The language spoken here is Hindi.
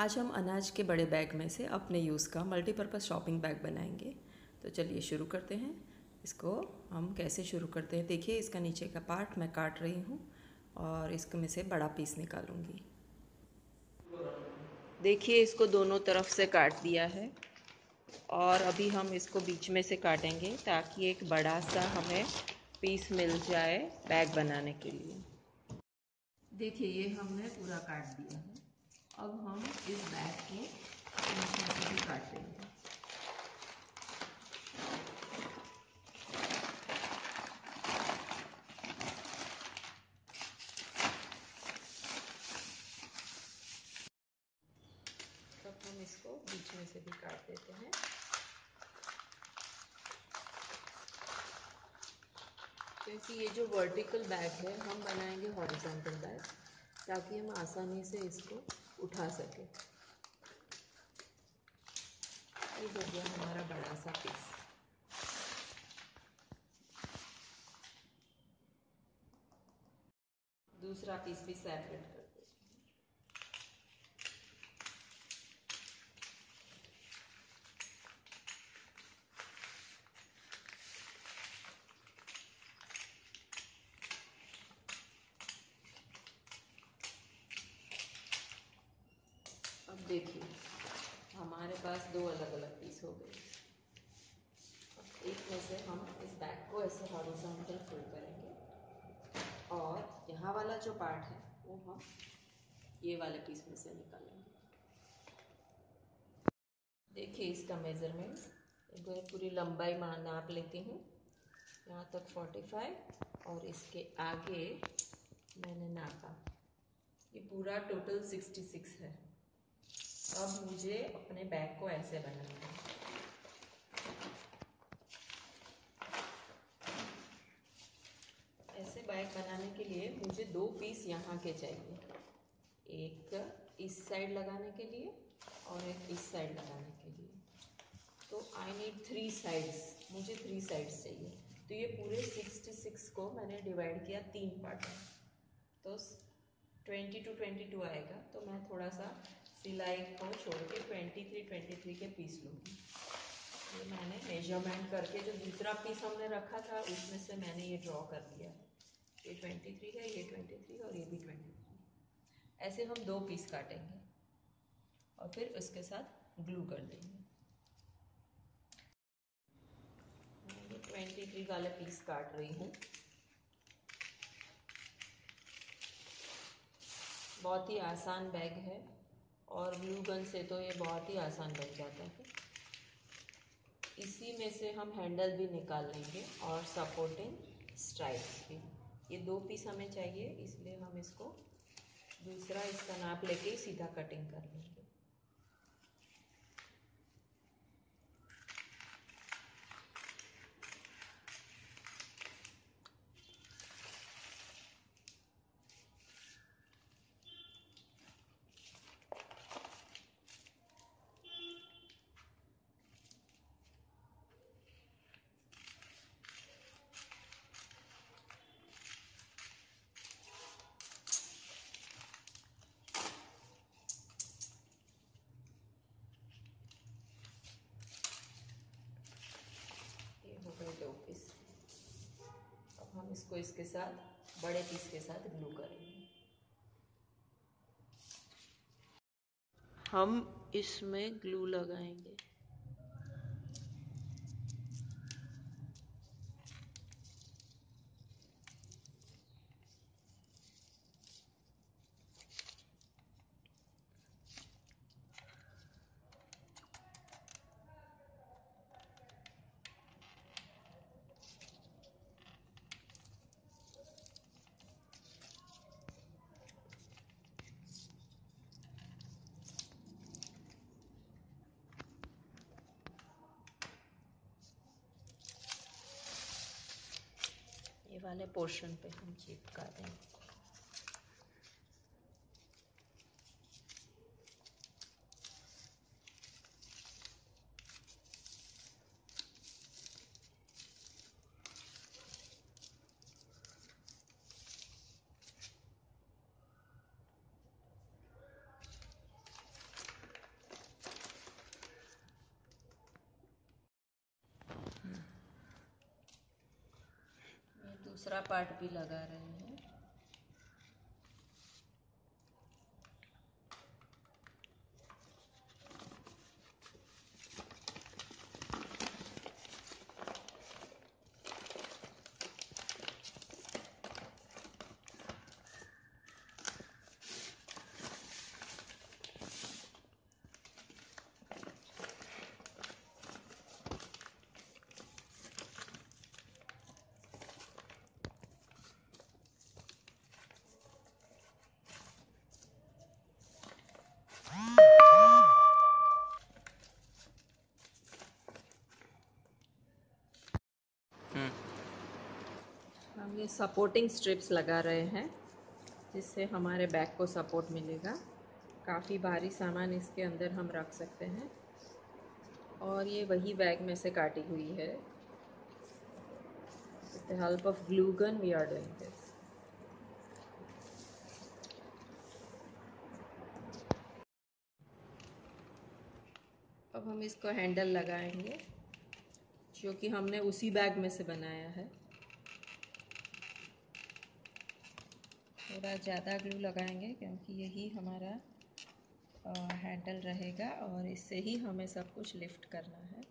आज हम अनाज के बड़े बैग में से अपने यूज़ का मल्टीपर्पज़ शॉपिंग बैग बनाएँगे। तो चलिए शुरू करते हैं। इसको हम कैसे शुरू करते हैं? देखिए, इसका नीचे का पार्ट मैं काट रही हूँ और इसको में से बड़ा पीस निकालूँगी। देखिए, इसको दोनों तरफ़ से काट दिया है और अभी हम इसको बीच में से काटेंगे ताकि एक बड़ा सा हमें पीस मिल जाए बैग बनाने के लिए। देखिए, ये हमने पूरा काट दिया है। अब हम इस बैग को मशीन से भी काटेंगे तब हम इसको बीच में से भी काट देते हैं। क्योंकि ये जो वर्टिकल बैग है, हम बनाएँगे हॉरिजॉन्टल बैग ताकि हम आसानी से इसको उठा सके। ये हो गया हमारा बड़ा सा पीस दूसरा पीस भी सेपरेट कर देखिए, हमारे पास दो अलग अलग पीस हो गए। एक में से हम इस बैग को ऐसे हॉरिजॉन्टल फोल्ड करेंगे और यहाँ वाला जो पार्ट है, वो हम ये वाले पीस में से निकालेंगे। देखिए इसका मेज़रमेंट एक बार पूरी लंबाई नाप लेती हूँ। यहाँ तक 45 और इसके आगे मैंने नापा। ये पूरा टोटल 66 है। अब मुझे अपने बैग को ऐसे बनाना है। ऐसे बैग बनाने के लिए मुझे दो पीस यहाँ के चाहिए। एक इस साइड लगाने के लिए और एक इस साइड लगाने के लिए। तो आई नीड थ्री साइड्स मुझे थ्री साइड्स चाहिए। तो ये पूरे सिक्सटी सिक्स को मैंने डिवाइड किया तीन पार्ट तो ट्वेंटी टू ट्वेंटी टू आएगा। तो मैं थोड़ा सा सिलाई को छोड़ के ट्वेंटी थ्री ट्वेंटी थ्री के पीस लूँगी। ये मैंने मेज़रमेंट करके जो दूसरा पीस हमने रखा था, उसमें से मैंने ये ड्रॉ कर है ये ट्वेंटी थ्री है, ये ट्वेंटी थ्री और ये भी ट्वेंटी थ्री ऐसे हम दो पीस काटेंगे और फिर उसके साथ ग्लू कर देंगे। ट्वेंटी थ्री वाले पीस काट रही हूँ। बहुत ही आसान बैग है। और ग्लू गन से तो ये बहुत ही आसान बन जाता है। इसी में से हम हैंडल भी निकाल लेंगे और सपोर्टिंग स्ट्राइप्स भी। ये दो पीस हमें चाहिए, इसलिए हम इसको दूसरा इसका नाप लेके सीधा कटिंग कर लेंगे हो गए दो पीस अब हम इसको इसके साथ बड़े पीस के साथ ग्लू करेंगे। हम इसमें ग्लू लगाएँगे ये वाले पोर्शन पे हम चिपका देंगे। दूसरा पार्ट भी लगा रहे हैं हम ये सपोर्टिंग स्ट्रिप्स लगा रहे हैं, जिससे हमारे बैग को सपोर्ट मिलेगा। काफ़ी भारी सामान इसके अंदर हम रख सकते हैं। और ये वही बैग में से काटी हुई है। With the help of gun we are doing this अब हम इसको हैंडल लगाएँगे, जो कि हमने उसी बैग में से बनाया है। थोड़ा ज़्यादा ग्लू लगाएँगे क्योंकि यही हमारा हैंडल रहेगा और इससे ही हमें सब कुछ लिफ्ट करना है।